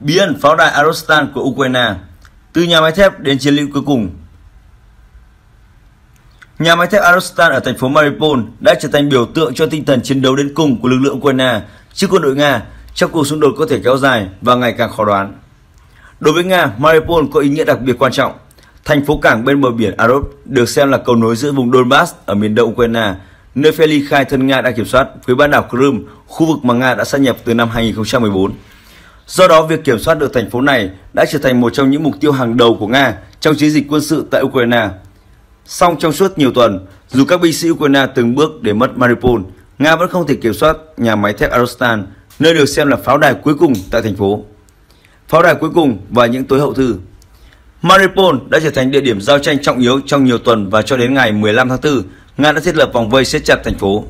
Bí ẩn pháo đài Arostan của Ukraine Từ nhà máy thép đến chiến lũy cuối cùng Nhà máy thép Arostan ở thành phố Mariupol đã trở thành biểu tượng cho tinh thần chiến đấu đến cùng của lực lượng Ukraine trước quân đội Nga trong cuộc xung đột có thể kéo dài và ngày càng khó đoán. Đối với Nga, Mariupol có ý nghĩa đặc biệt quan trọng. Thành phố cảng bên bờ biển Azov được xem là cầu nối giữa vùng Donbass ở miền đông Ukraine, nơi phe ly khai thân Nga đã kiểm soát với bán đảo Crimea, khu vực mà Nga đã sát nhập từ năm 2014. Do đó, việc kiểm soát được thành phố này đã trở thành một trong những mục tiêu hàng đầu của Nga trong chiến dịch quân sự tại Ukraine. Song trong suốt nhiều tuần, dù các binh sĩ Ukraine từng bước để mất Mariupol, Nga vẫn không thể kiểm soát nhà máy thép Arostan, nơi được xem là pháo đài cuối cùng tại thành phố. Pháo đài cuối cùng và những tối hậu thư Mariupol đã trở thành địa điểm giao tranh trọng yếu trong nhiều tuần và cho đến ngày 15 tháng 4, Nga đã thiết lập vòng vây siết chặt thành phố.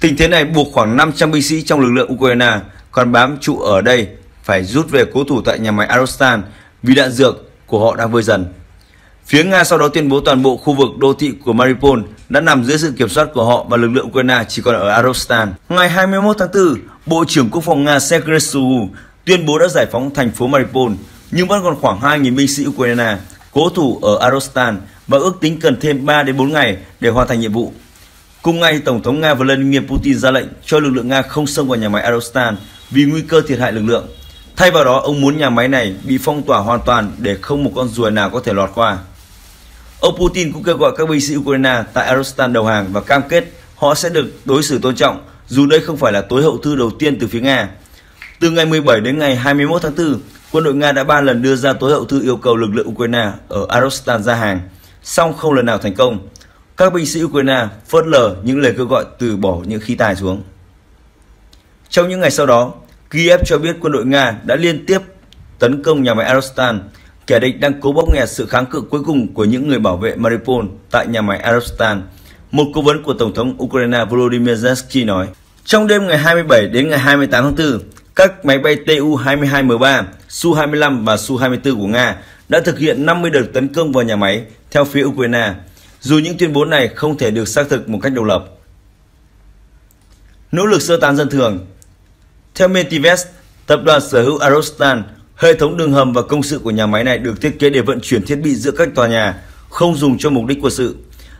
Tình thế này buộc khoảng 500 binh sĩ trong lực lượng Ukraine còn bám trụ ở đây phải rút về cố thủ tại nhà máy Arostan vì đạn dược của họ đang vơi dần. Phía Nga sau đó tuyên bố toàn bộ khu vực đô thị của Mariupol đã nằm dưới sự kiểm soát của họ và lực lượng Ukraine chỉ còn ở Arostan. Ngày 21 tháng 4, Bộ trưởng Quốc phòng Nga Sergei Shoigu tuyên bố đã giải phóng thành phố Mariupol, nhưng vẫn còn khoảng 2.000 binh sĩ Ukraine cố thủ ở Arostan và ước tính cần thêm 3 đến 4 ngày để hoàn thành nhiệm vụ. Cùng ngày, Tổng thống Nga Vladimir Putin ra lệnh cho lực lượng Nga không xông vào nhà máy Arostan vì nguy cơ thiệt hại lực lượng. Thay vào đó, ông muốn nhà máy này bị phong tỏa hoàn toàn để không một con ruồi nào có thể lọt qua. Ông Putin cũng kêu gọi các binh sĩ Ukraine tại Arostan đầu hàng và cam kết họ sẽ được đối xử tôn trọng dù đây không phải là tối hậu thư đầu tiên từ phía Nga. Từ ngày 17 đến ngày 21 tháng 4, quân đội Nga đã ba lần đưa ra tối hậu thư yêu cầu lực lượng Ukraine ở Arostan ra hàng, song không lần nào thành công. Các binh sĩ Ukraine phớt lờ những lời kêu gọi từ bỏ những khí tài xuống. Trong những ngày sau đó, Kiev cho biết quân đội Nga đã liên tiếp tấn công nhà máy Arostan, kẻ địch đang cố bóp nghẹt sự kháng cự cuối cùng của những người bảo vệ Mariupol tại nhà máy Arostan. Một cố vấn của Tổng thống Ukraine Volodymyr Zelensky nói, trong đêm ngày 27 đến ngày 28 tháng 4, các máy bay Tu-22M3, Su-25 và Su-24 của Nga đã thực hiện 50 đợt tấn công vào nhà máy theo phía Ukraine, dù những tuyên bố này không thể được xác thực một cách độc lập. Nỗ lực sơ tán dân thường theo Metivest, tập đoàn sở hữu Arostan, hệ thống đường hầm và công sự của nhà máy này được thiết kế để vận chuyển thiết bị giữa các tòa nhà, không dùng cho mục đích quân sự.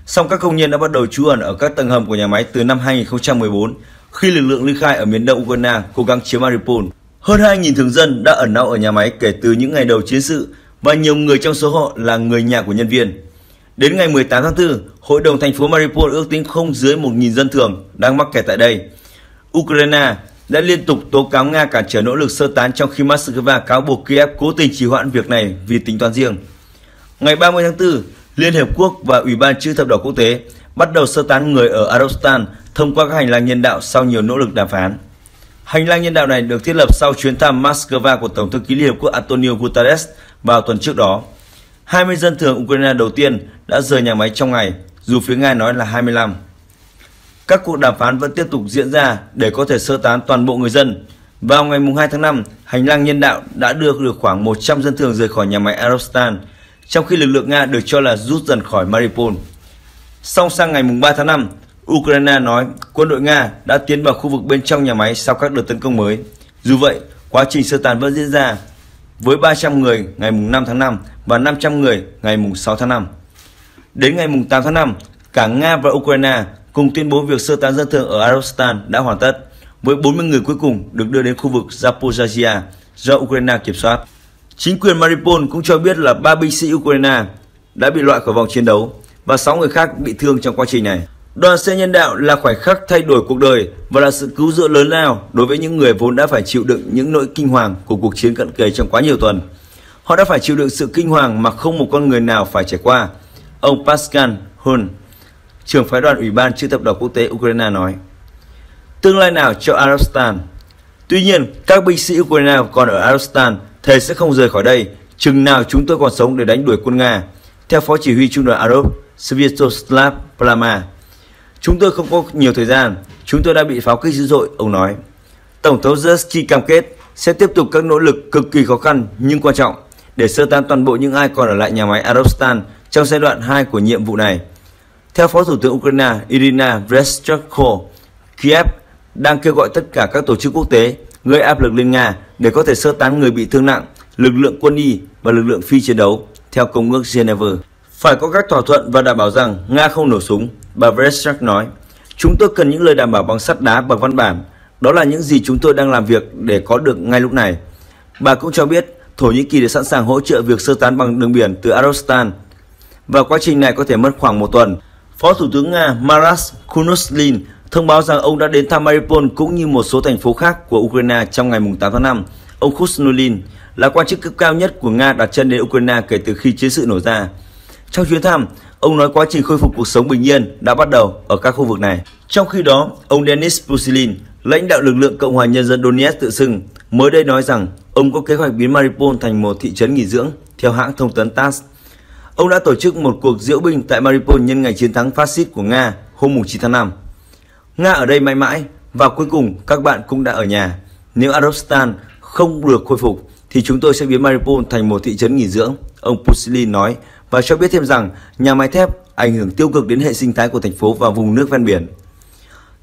Song các công nhân đã bắt đầu trú ẩn ở các tầng hầm của nhà máy từ năm 2014 khi lực lượng ly khai ở miền đông Ukraine cố gắng chiếm Mariupol. Hơn 2.000 thường dân đã ẩn náu ở nhà máy kể từ những ngày đầu chiến sự và nhiều người trong số họ là người nhà của nhân viên. Đến ngày 18 tháng 4, Hội đồng thành phố Mariupol ước tính không dưới 1.000 dân thường đang mắc kẹt tại đây. Ukraine đã liên tục tố cáo Nga cản trở nỗ lực sơ tán trong khi Moscow cáo buộc Kiev cố tình trì hoãn việc này vì tính toán riêng. Ngày 30 tháng 4, Liên Hiệp Quốc và Ủy ban chữ thập đỏ quốc tế bắt đầu sơ tán người ở Arostan thông qua các hành lang nhân đạo sau nhiều nỗ lực đàm phán. Hành lang nhân đạo này được thiết lập sau chuyến thăm Moscow của Tổng thư ký Liên Hợp Quốc Antonio Guterres vào tuần trước đó. 20 dân thường Ukraine đầu tiên đã rời nhà máy trong ngày, dù phía Nga nói là 25. Các cuộc đàm phán vẫn tiếp tục diễn ra để có thể sơ tán toàn bộ người dân. Vào ngày 2 tháng 5, hành lang nhân đạo đã đưa được khoảng 100 dân thường rời khỏi nhà máy Arostan, trong khi lực lượng Nga được cho là rút dần khỏi Mariupol. Song sang ngày 3 tháng 5, Ukraine nói quân đội Nga đã tiến vào khu vực bên trong nhà máy sau các đợt tấn công mới. Dù vậy, quá trình sơ tán vẫn diễn ra với 300 người ngày 5 tháng 5 và 500 người ngày 6 tháng 5. Đến ngày 8 tháng 5, cả Nga và Ukraine cùng tuyên bố việc sơ tán dân thường ở Arostan đã hoàn tất, với 40 người cuối cùng được đưa đến khu vực Zaporizhia do Ukraine kiểm soát. Chính quyền Mariupol cũng cho biết là ba binh sĩ Ukraine đã bị loại khỏi vòng chiến đấu và 6 người khác bị thương trong quá trình này. Đoàn xe nhân đạo là khoảnh khắc thay đổi cuộc đời và là sự cứu rỗi lớn lao đối với những người vốn đã phải chịu đựng những nỗi kinh hoàng của cuộc chiến cận kề trong quá nhiều tuần. Họ đã phải chịu đựng sự kinh hoàng mà không một con người nào phải trải qua. Ông Pascal Hun, trưởng phái đoàn Ủy ban chữ thập đỏ quốc tế Ukraine nói. Tương lai nào cho Arostan? Tuy nhiên, các binh sĩ Ukraine còn ở Arostan thề sẽ không rời khỏi đây, chừng nào chúng tôi còn sống để đánh đuổi quân Nga. Theo Phó Chỉ huy Trung đoàn Arop Sviatoslav Plama, Chúng tôi không có nhiều thời gian, chúng tôi đã bị pháo kích dữ dội, ông nói. Tổng thống Zelensky cam kết sẽ tiếp tục các nỗ lực cực kỳ khó khăn nhưng quan trọng để sơ tán toàn bộ những ai còn ở lại nhà máy Azovstal trong giai đoạn 2 của nhiệm vụ này. Theo Phó Thủ tướng Ukraine Irina Vereshchuk, Kiev đang kêu gọi tất cả các tổ chức quốc tế gây áp lực lên Nga để có thể sơ tán người bị thương nặng, lực lượng quân y và lực lượng phi chiến đấu, theo Công ước Geneva. Phải có các thỏa thuận và đảm bảo rằng Nga không nổ súng, bà Vreshchak nói. Chúng tôi cần những lời đảm bảo bằng sắt đá bằng văn bản. Đó là những gì chúng tôi đang làm việc để có được ngay lúc này. Bà cũng cho biết Thổ Nhĩ Kỳ đã sẵn sàng hỗ trợ việc sơ tán bằng đường biển từ Arostan. Và quá trình này có thể mất khoảng một tuần. Phó Thủ tướng Nga Maras Kunuslin thông báo rằng ông đã đến thăm Mariupol cũng như một số thành phố khác của Ukraine trong ngày 8 tháng 5. Ông Kusnulin là quan chức cấp cao nhất của Nga đặt chân đến Ukraine kể từ khi chiến sự nổ ra. Trong chuyến thăm, ông nói quá trình khôi phục cuộc sống bình yên đã bắt đầu ở các khu vực này. Trong khi đó, ông Denis Pusilin, lãnh đạo lực lượng Cộng hòa Nhân dân Donetsk tự xưng, mới đây nói rằng ông có kế hoạch biến Mariupol thành một thị trấn nghỉ dưỡng, theo hãng thông tấn TASS. Ông đã tổ chức một cuộc diễu binh tại Mariupol nhân ngày chiến thắng phát xít của Nga hôm 9 tháng 5. Nga ở đây mãi mãi và cuối cùng các bạn cũng đã ở nhà. Nếu Azerbaijan không được khôi phục thì chúng tôi sẽ biến Mariupol thành một thị trấn nghỉ dưỡng, ông Pusilin nói và cho biết thêm rằng nhà máy thép ảnh hưởng tiêu cực đến hệ sinh thái của thành phố và vùng nước ven biển.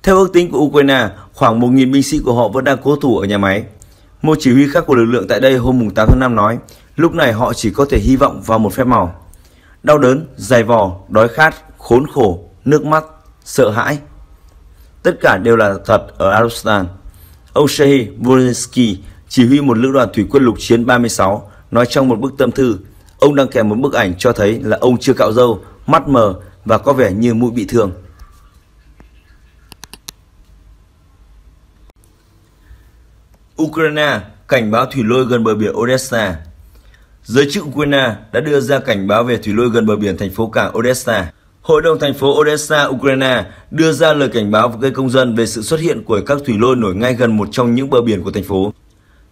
Theo ước tính của Ukraine, khoảng 1.000 binh sĩ của họ vẫn đang cố thủ ở nhà máy. Một chỉ huy khác của lực lượng tại đây hôm 8 tháng 5 nói, lúc này họ chỉ có thể hy vọng vào một phép màu. Đau đớn, dày vò, đói khát, khốn khổ, nước mắt, sợ hãi. Tất cả đều là thật ở Arustan. Ông Shehi Volinsky, chỉ huy một lữ đoàn thủy quân lục chiến 36, nói trong một bức tâm thư, ông đang kèm một bức ảnh cho thấy là ông chưa cạo râu, mắt mờ và có vẻ như mũi bị thương. Ukraine cảnh báo thủy lôi gần bờ biển Odessa. Giới chức Ukraine đã đưa ra cảnh báo về thủy lôi gần bờ biển thành phố cảng Odessa. Hội đồng thành phố Odessa, Ukraine đưa ra lời cảnh báo với công dân về sự xuất hiện của các thủy lôi nổi ngay gần một trong những bờ biển của thành phố.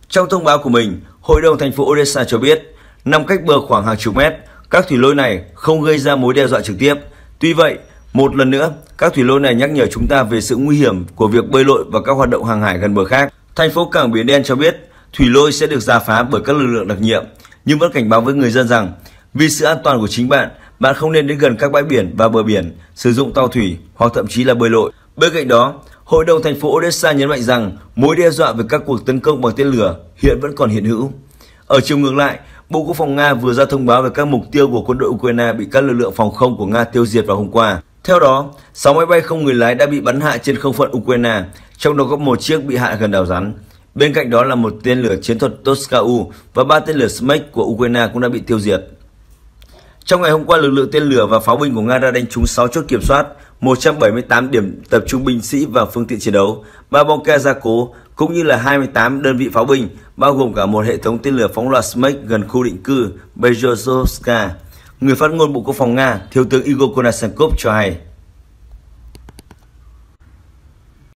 Trong thông báo của mình, Hội đồng thành phố Odessa cho biết, nằm cách bờ khoảng hàng chục mét, các thủy lôi này không gây ra mối đe dọa trực tiếp. Tuy vậy, một lần nữa, các thủy lôi này nhắc nhở chúng ta về sự nguy hiểm của việc bơi lội và các hoạt động hàng hải gần bờ khác. Thành phố Cảng Biển Đen cho biết thủy lôi sẽ được giả phá bởi các lực lượng đặc nhiệm, nhưng vẫn cảnh báo với người dân rằng vì sự an toàn của chính bạn, bạn không nên đến gần các bãi biển và bờ biển, sử dụng tàu thủy hoặc thậm chí là bơi lội. Bên cạnh đó, Hội đồng thành phố Odessa nhấn mạnh rằng mối đe dọa về các cuộc tấn công bằng tên lửa hiện vẫn còn hiện hữu. Ở chiều ngược lại, Bộ Quốc phòng Nga vừa ra thông báo về các mục tiêu của quân đội Ukraine bị các lực lượng phòng không của Nga tiêu diệt vào hôm qua. Theo đó, 6 máy bay không người lái đã bị bắn hạ trên không phận Ukraine, trong đó có một chiếc bị hạ gần đảo rắn. Bên cạnh đó là một tên lửa chiến thuật Toskau và ba tên lửa Smek của Ukraine cũng đã bị tiêu diệt. Trong ngày hôm qua, lực lượng tên lửa và pháo binh của Nga đã đánh trúng 6 chốt kiểm soát, 178 điểm tập trung binh sĩ và phương tiện chiến đấu, 3 bom ke gia cố, cũng như là 28 đơn vị pháo binh, bao gồm cả một hệ thống tên lửa phóng loạt Smek gần khu định cư Berezovska. Người phát ngôn Bộ Quốc phòng Nga, Thiếu tướng Igor Konashenkov cho hay.